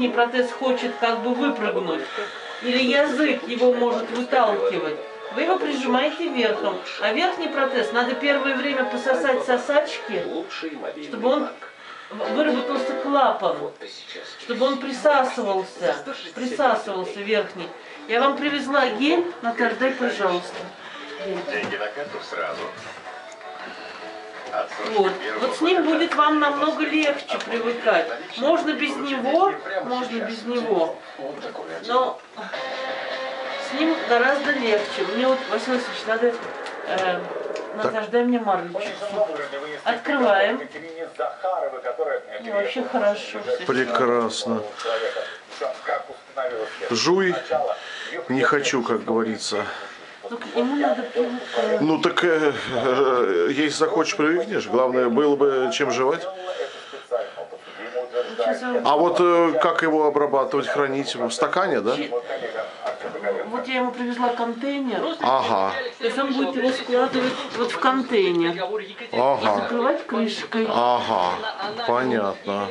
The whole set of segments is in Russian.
верхний протез хочет как бы выпрыгнуть, или язык его может выталкивать, вы его прижимаете верхом. А верхний протез надо первое время пососать сосачки, чтобы он выработался клапан, чтобы он присасывался, присасывался верхний. Я вам привезла гель, Наталья, дай, пожалуйста. Деньги на карту сразу. Вот. вот с ним будет вам намного легче привыкать. Можно без него, можно без него. Но с ним гораздо легче. Мне вот, Василий Васильевич, надо... Э, Наташа, дай мне чуть-чуть. Открываем. Ну, вообще хорошо. Прекрасно. Жуй, не хочу, как говорится. Ну, к ему надо привыкать. Ну так, э, э, если захочешь, привыкнешь. Главное, было бы чем жевать. А вот э, как его обрабатывать, хранить? В стакане, да? Вот я ему привезла контейнер. Ага, То есть он будет его складывать вот в контейнер. ага, Закрывать крышкой. ага, понятно.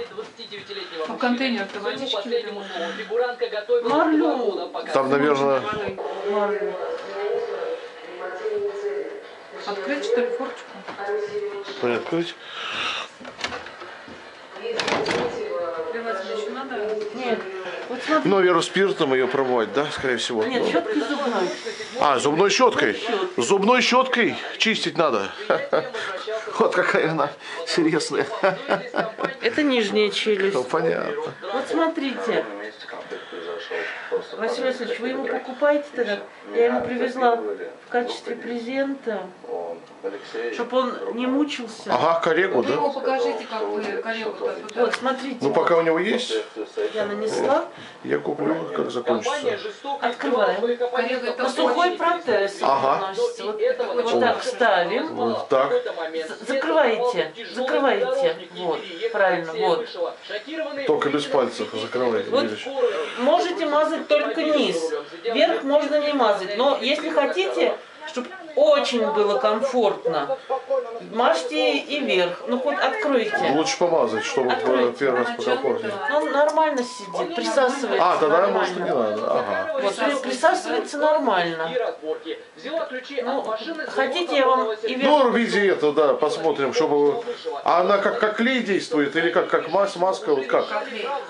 В контейнер-то водички Марлю. Там, наверное, Марлю. Открыть, что ли, форточку? приоткрыть. Плевать мне еще надо? Нет. Вот смотри. Ну, наверное, спиртом ее промывать, да, скорее всего. Нет, щеткой зубной. А, зубной щеткой? Зубной щеткой чистить надо. Вот какая она серьезная. Это нижняя челюсть. Ну, понятно. Вот смотрите. Василий Васильевич, вы ему покупаете тогда? Я ему привезла в качестве презента, чтобы он не мучился. Ага, коррегу, Вы да? его покажите, как вы коллегу-то. Вот, смотрите, Ну, пока у него есть, я нанесла. я куплю, как закончится. Открываем. На сухой очень- протез Ага. наносится. Вот, вот так ставим. Вот так. Закрываете, закрываете. Вот, правильно, вот. Только без пальцев закрывайте, Вот можете мазать только низ. Верх можно не мазать. Но если хотите, чтобы очень было комфортно, мажьте и верх. Ну хоть откройте. Лучше помазать, чтобы Откройте. первый раз покомфортнее. Ну, Он нормально сидит, присасывается. А, тогда нормально. может и не надо. Ага. Вот, при- присасывается нормально. Ну, хотите, я вам и верх... Ну, в виде этого, да, посмотрим, чтобы... А она как, как клей действует или как, как мас, маска, вот как?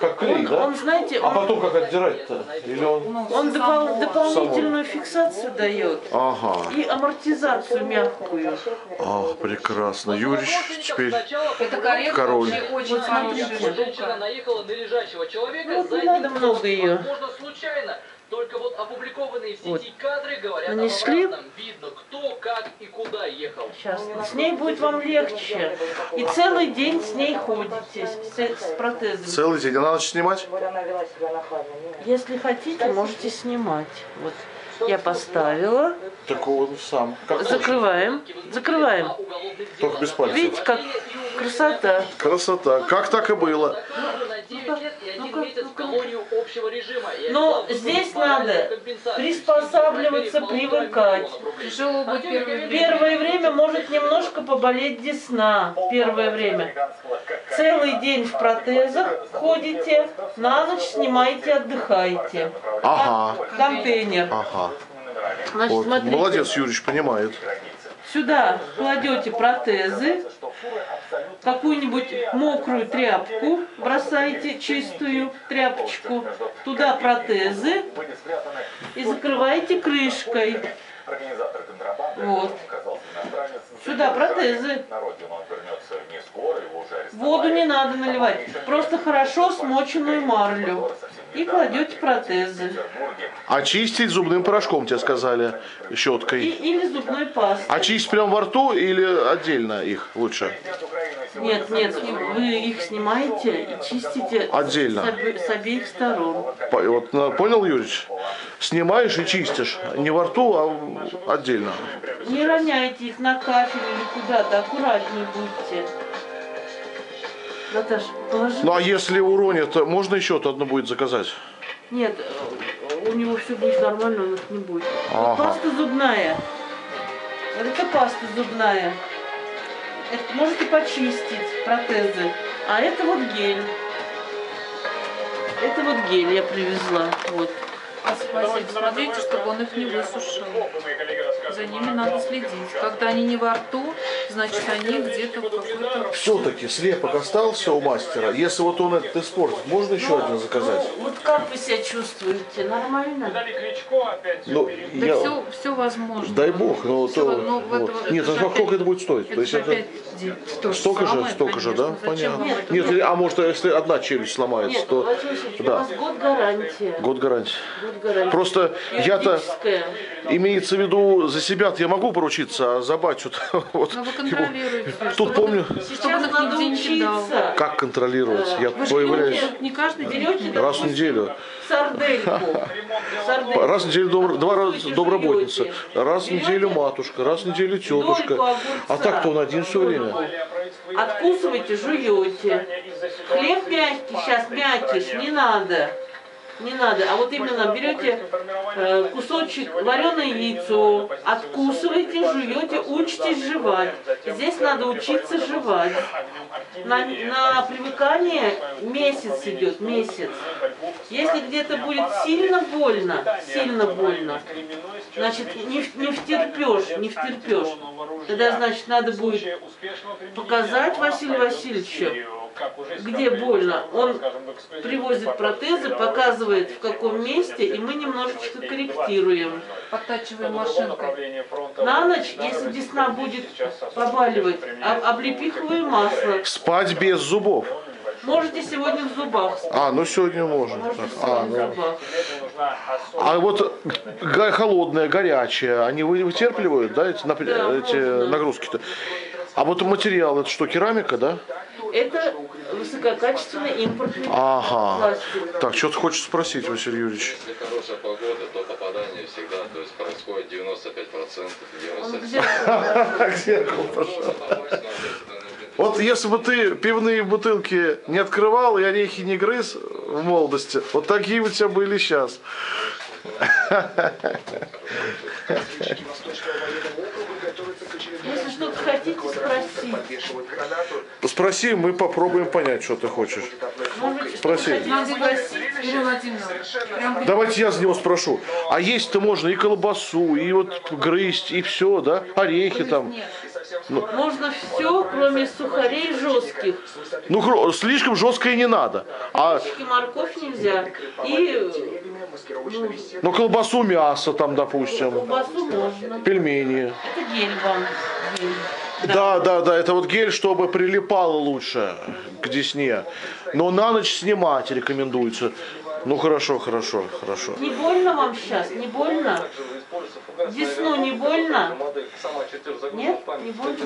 Как клей, да? Он, знаете, А он, потом как отдирать-то? Или он... он допол- дополнительную фиксацию дает. Ага. И амортизацию мягкую. А, прекрасно. Юрич теперь... Это корректор Король. очень Вот смотрите. Женщина наехала на лежачего человека Ну, не надо много ее. Возможно, случайно. Только вот опубликованные в сети Вот. кадры говорят Нанесли. об обратном. Видно, кто, как и куда ехал. Сейчас. С ней будет вам легче. И целый день с ней ходите, с, с протезом. Целый день. А на ночь снимать? Если хотите, можете снимать. Вот я поставила. Так он сам. Как Закрываем. Закрываем. Только без пальцев. Видите, как красота. Красота. Как так и было. Нужно на 9 лет и один ну-ка, месяц в ну-ка. колонию общего режима. И Но обязательно здесь надо приспосабливаться, привыкать. Тяжело будет первое время. Первое время может немножко поболеть десна. Первое время. Целый день в протезах ходите, на ночь снимаете, отдыхаете. Ага. Контейнер. Ага. Значит, Вот. смотрите. Молодец, Юрич, понимает. Сюда кладете протезы, какую-нибудь мокрую тряпку бросаете, чистую тряпочку, туда протезы и закрываете крышкой. Вот. Сюда протезы. Воду не надо наливать, просто хорошо смоченную марлю. И кладете протезы. Очистить зубным порошком, тебе сказали, И, щеткой. или зубной пастой. Очистить прям во рту или отдельно их лучше? Нет, нет, вы их снимаете и чистите Отдельно. с, обе- с обеих сторон. По- Вот, понял, Юрич? Снимаешь и чистишь. Не во рту, а отдельно. Не роняйте их на кафель или куда-то, аккуратнее будьте. Наташ, положи. Ну а если уронит, можно еще одну будет заказать? Нет, э, у него все будет нормально, он их не будет. Вот Ага. Паста зубная. Вот это паста зубная. Это можете почистить протезы. А это вот гель. Это вот гель я привезла. Вот. Василий, смотрите, чтобы он их не высушил. За ними надо следить. Когда они не во рту, значит они где-то в какой-то... Все-таки слепок остался у мастера. Если вот он этот испортит, можно еще один заказать? Ну, вот как вы себя чувствуете? Нормально? Ну, Да я... все, все возможно. Дай бог, но Всё, то... ну, в вот. это- Нет, это а же сколько опять- это будет стоить? Это То есть же это опять то же столько же, самое, столько же, да? Понятно. это? Нет, или- а может, если одна челюсть сломается, Нет, то Владимир Васильевич, у да. вас год гарантия. год гарантии. Год гарантии. Просто я-то имеется в виду за себя я могу поручиться, а за батю вот Но вы ему- контролируете. Тут помню, Сейчас надо учиться. как контролировать. Я Вы появляюсь не, каждый день. Раз в неделю. Сардельку. Сардельку. Раз в неделю дом- два раза жуете. раз в неделю матушка, раз в неделю тетушка. А так-то он один все время. Откусываете, жуете. Хлеб мягкий, сейчас мякиш, не надо. Не надо. А вот именно берете э, кусочек вареное яйцо, откусываете, жуете, учитесь жевать. Здесь надо учиться жевать. На, на привыкание месяц идет, месяц. Если где-то будет сильно больно, сильно больно, значит не, не втерпешь, не втерпешь. Тогда, значит, надо будет показать Василию Васильевичу, где больно. Он привозит протезы, показывает в каком месте, и мы немножечко корректируем. Подтачиваем машинкой. На ночь, если десна будет побаливать, об- облепиховое масло. Спать без зубов. Можете сегодня в зубах спать. А, ну сегодня можно. Можете А, в ну. зубах. а вот холодное, горячее, они вы- вытерпливают, да, эти, Да, эти нагрузки-то? А вот материал, это что, керамика, да? Это высококачественный импортный Ага. пластик. Так, что-то хочешь спросить, Василий Юрьевич. Если хорошая погода, то попадание всегда, то есть происходит 95%, Он 97%. где- К зеркалу пошел. Вот если бы ты пивные бутылки не открывал и орехи не грыз в молодости, вот такие у тебя были сейчас. Если что-то хотите, спросите. Спроси, мы попробуем понять, что ты хочешь. Может Спроси. Давайте я за него спрошу. А есть-то можно и колбасу, и вот грызть, и все, да? Орехи там. нет. Можно все, кроме сухарей жестких. Ну, слишком жесткое не надо. А морковь нельзя. И ну, ну, колбасу, мясо там, допустим, колбасу можно. пельмени. Это гель вам. Гель. Да, да, да, это вот гель, чтобы прилипало лучше к десне. Но на ночь снимать рекомендуется. Ну хорошо, хорошо, хорошо. Не больно вам сейчас? Не больно? Десну не больно? Нет? Не больно?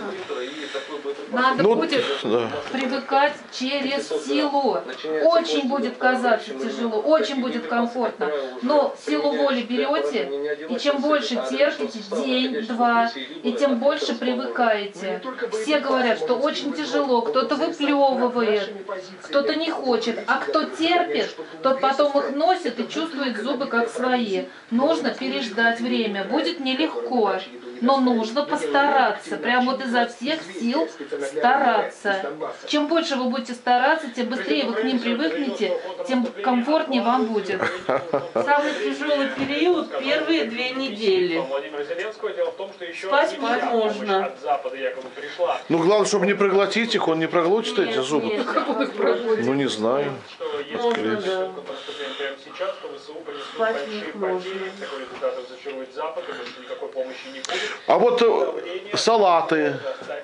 Надо Ну, будет да. привыкать через силу. Очень будет казаться тяжело, очень будет комфортно. Но силу воли берете, и чем больше терпите, день-два, и тем больше привыкаете. Все говорят, что очень тяжело, кто-то выплевывает, кто-то не хочет, а кто терпит, тот потом их носит и чувствует зубы как свои. Нужно переждать время, будет нелегко. Но нужно постараться, прям вот изо всех сил стараться. Чем больше вы будете стараться, тем быстрее вы к ним привыкнете, тем комфортнее вам будет. Самый тяжелый период – первые две недели. Спать можно. Ну главное, чтобы не проглотить их, он не проглотит эти зубы. Ну не знаю. Прямо понесут Спать можно. Такой результат разочарует Запад, и больше никакой помощи не будет. А вот э, салаты,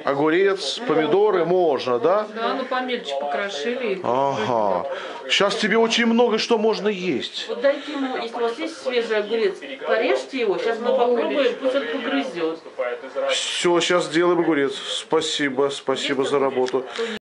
огурец, помидоры можно, да? Да, ну помельче покрошили. Ага. Сейчас тебе очень много что можно есть. Вот дайте ему, если у вас есть свежий огурец, порежьте его, сейчас мы попробуем, пусть он погрызет. Все, сейчас сделаем огурец. Спасибо, спасибо за работу.